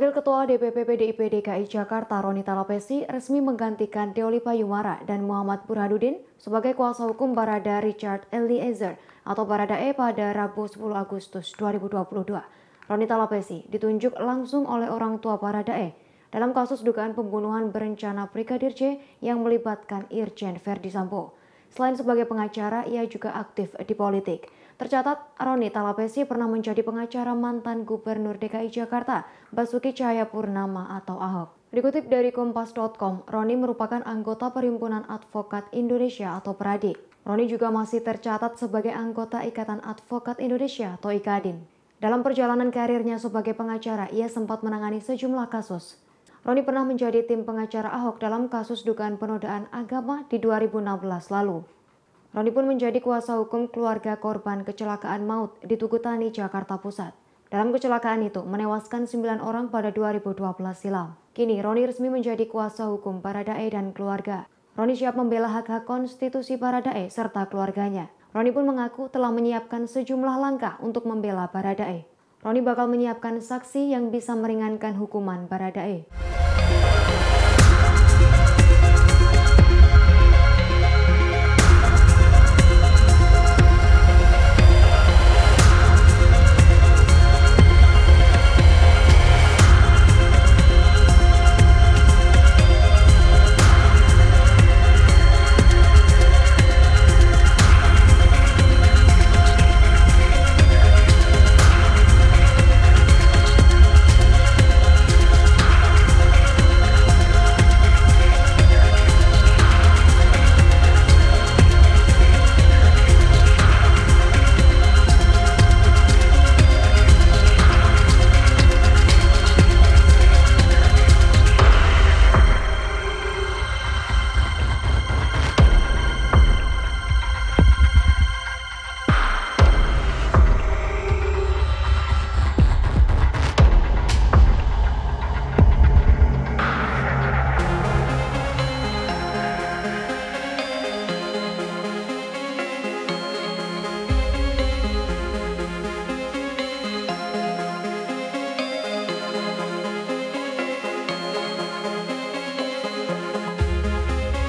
Wakil Ketua DPP PDIP DKI Jakarta Roni Talapesi resmi menggantikan Deoli Payumara dan Muhammad Burhanuddin sebagai kuasa hukum Barada Richard Eliezer atau Baradae pada Rabu 10 Agustus 2022. Roni Talapesi ditunjuk langsung oleh orang tua Baradae dalam kasus dugaan pembunuhan berencana Brigadir J yang melibatkan Irjen Verdi Sambo. Selain sebagai pengacara, ia juga aktif di politik. Tercatat, Roni Talapesi pernah menjadi pengacara mantan Gubernur DKI Jakarta, Basuki Cahayapurnama atau Ahok. Dikutip dari Kompas.com, Roni merupakan anggota Perhimpunan Advokat Indonesia atau PERADI. Roni juga masih tercatat sebagai anggota Ikatan Advokat Indonesia atau IKADIN. Dalam perjalanan karirnya sebagai pengacara, ia sempat menangani sejumlah kasus. Roni pernah menjadi tim pengacara Ahok dalam kasus dugaan penodaan agama di 2016 lalu. Roni pun menjadi kuasa hukum keluarga korban kecelakaan maut di Tugutani, Jakarta Pusat. Dalam kecelakaan itu menewaskan 9 orang pada 2012 silam. Kini Roni resmi menjadi kuasa hukum Baradae dan keluarga. Roni siap membela hak-hak konstitusi Baradae serta keluarganya. Roni pun mengaku telah menyiapkan sejumlah langkah untuk membela Baradae. Roni bakal menyiapkan saksi yang bisa meringankan hukuman Baradae.